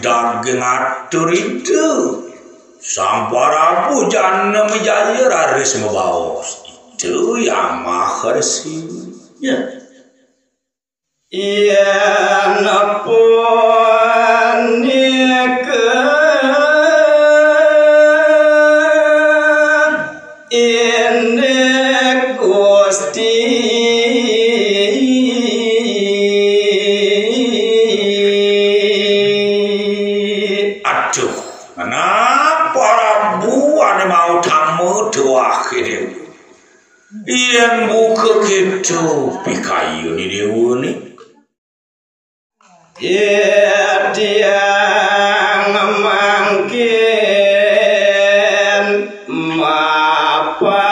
daging atur itu sampara pujan menjadi raris membawas itu yang mahar sih ya iya napun ke ini Buka gitu pikayu ni dewa ni. iya dia ngemangkin mapating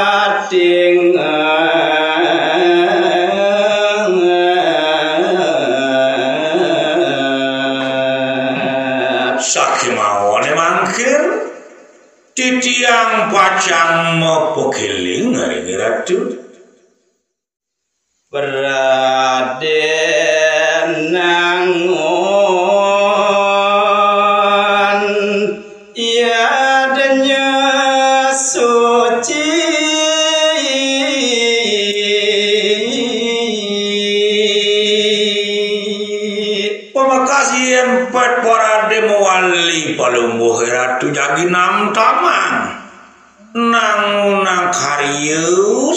Sakit mau mangkir. Titiang pacang mau pokeling hari kira tu. Beraden nangon Ya denya suci Pemakasih empat para demo wali palung ratu jagi nam taman. Nang nang karyu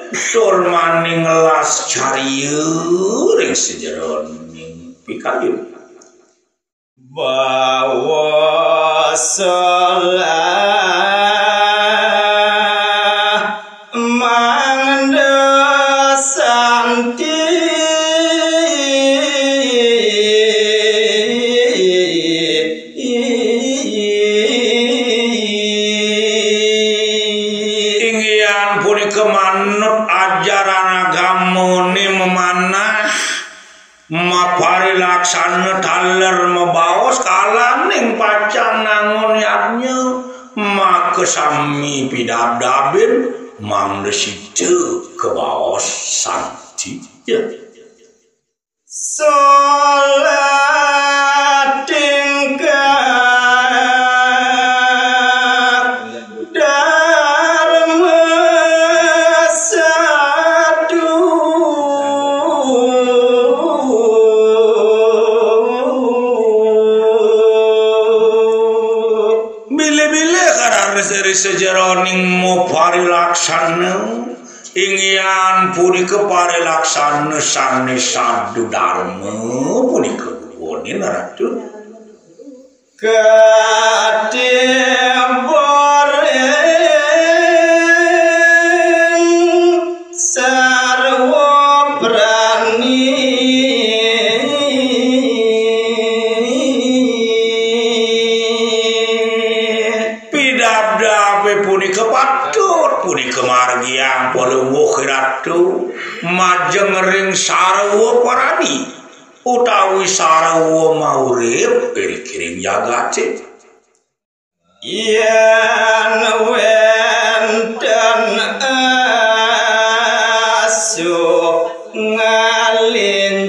surmaning las cariuring sejeroning pikayu bawa punika manut ajaran ini memanah mapari laksana taler membawa kalaning pacang nangon yadnya maka sami pidadabin mangdesitu kebawa santi ya. Salam Sejarah ning mau pari laksana ingian punika pari laksana sane sadu dharma punika punika ratu ke puni ke margiang polu wukhiratu majeng ring sarwa parani utawi sarwa maurip kiring jagate Yen wenten asu ngalincak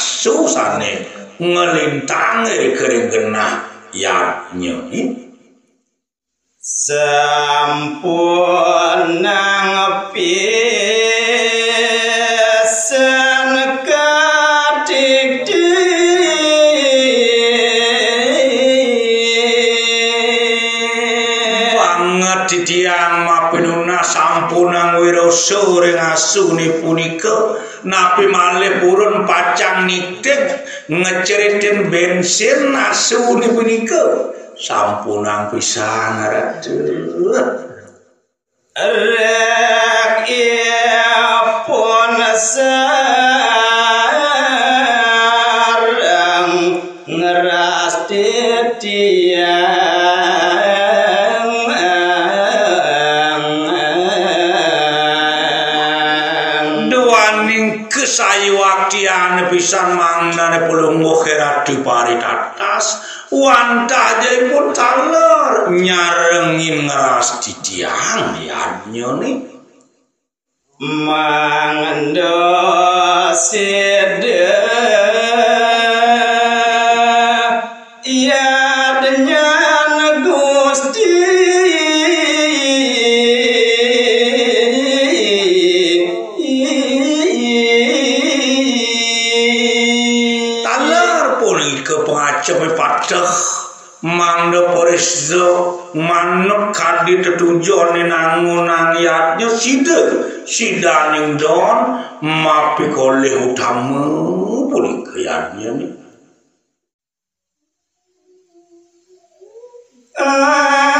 susane ngelintange keringkena yaknya sampun nang Didiang mapinuna sampunang wiro sore ngasuni punika. Napi malih purun pacang nitik ngeceritin bensin asune punika. Sampunang pisan ratu rek pun kesayuwaktian pisan mangnane pulung mukhirat di parit atas wanta pun taler nyarengin ngeras di tiang yadnya nih mangendo sede ya dengan gusti mangga poriszo manok kadi tetujo ni nangu nangyatnya sida. Sida ning don mapi kole utama pulih kayaknya ni. Ah.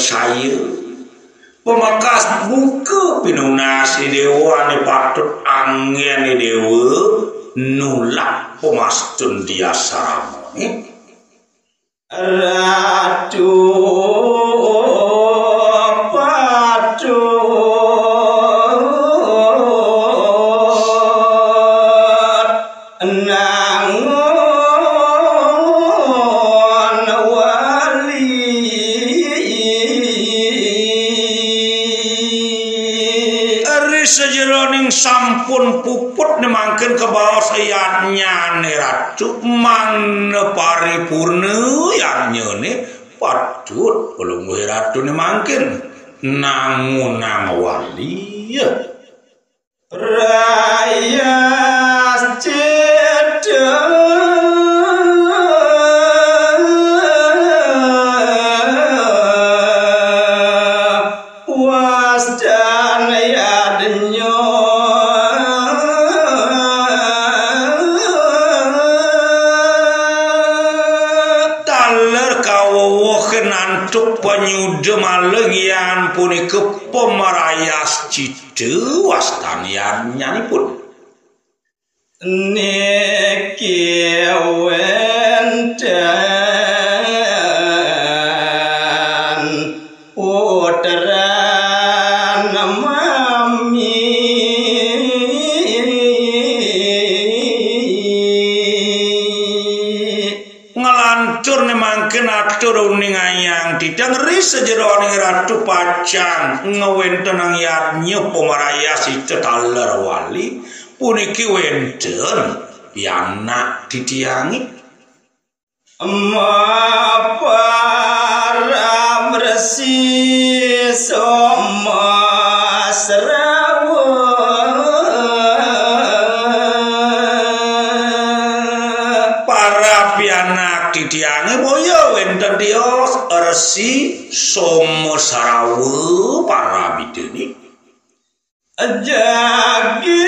Saya Pemakas buka pinunasi dewa ni patut angin ni dewa Nulak pemastun dia sarama ni Ratu puput nemangkin ke bawah sayatnya ni ratu Mana paripurna yang ni patut belum ratu nemangkin Nangunang wali ya. Raya puniki pemarayas cidewas kanian nyanyipun niki wenten uning ayang tidak ngeri sejeroning ratu pacang ngewenten ang yadnya pemarayas cita taler wali. Puniki wenten pianak ditiangi para bersih sama serawat si somo sarawu para bideni. Ajagi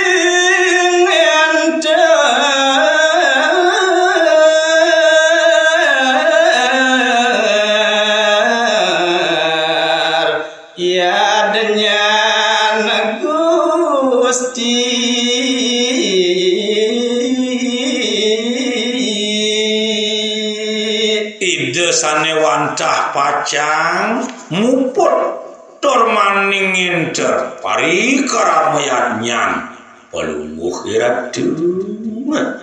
ide sanewantah pacang muput tor maning inter pari karamuyatnyan palungguh hirat dumat